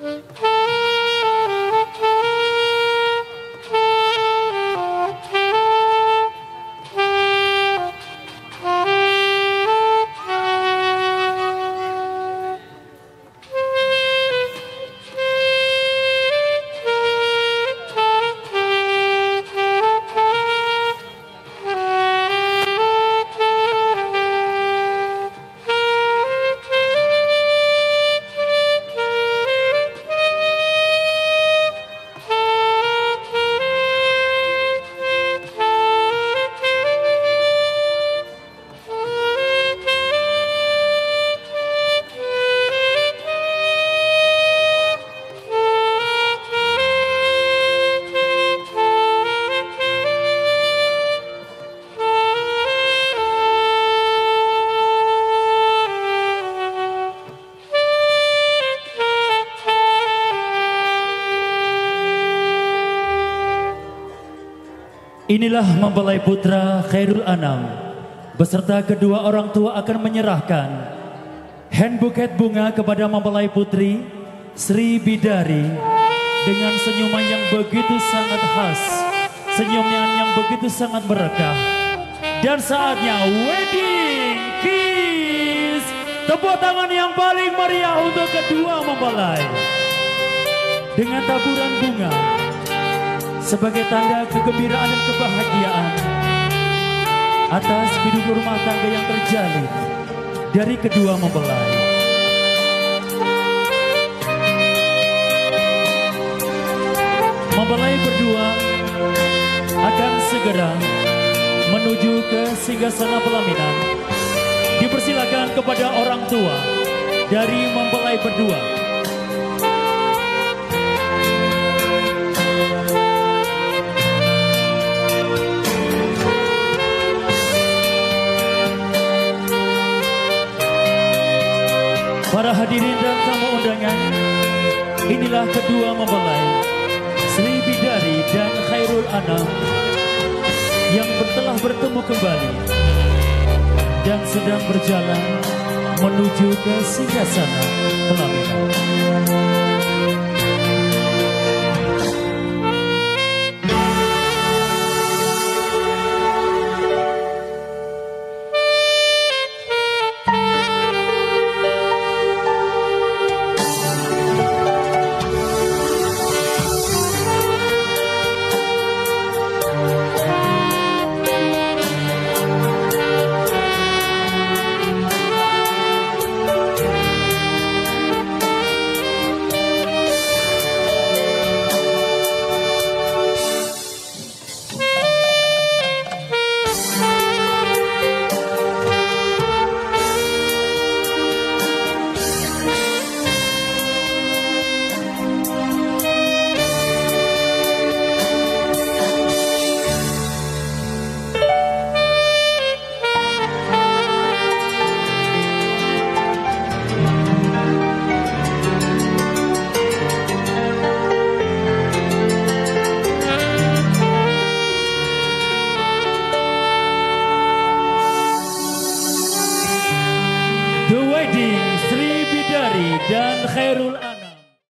嗯。Inilah mempelai putra Khairul Anam beserta kedua orang tua akan menyerahkan hand buket bunga kepada mempelai putri Sri Bidari dengan senyuman yang begitu sangat khas, senyuman yang begitu sangat merekah. Dan saatnya wedding kiss. Tepuk tangan yang paling meriah untuk kedua mempelai. Dengan taburan bunga sebagai tanda kegembiraan dan kebahagiaan atas hidup rumah tangga yang terjalin dari kedua mempelai. Mempelai berdua akan segera menuju ke singgasana pelaminan. Dipersilakan kepada orang tua dari mempelai berdua Para hadirin dan tamu undangan, inilah kedua mempelai Sri Bidari dan Khairul Anam yang telah bertemu kembali dan sedang berjalan menuju ke singgasana pelaminan. Dan Khairul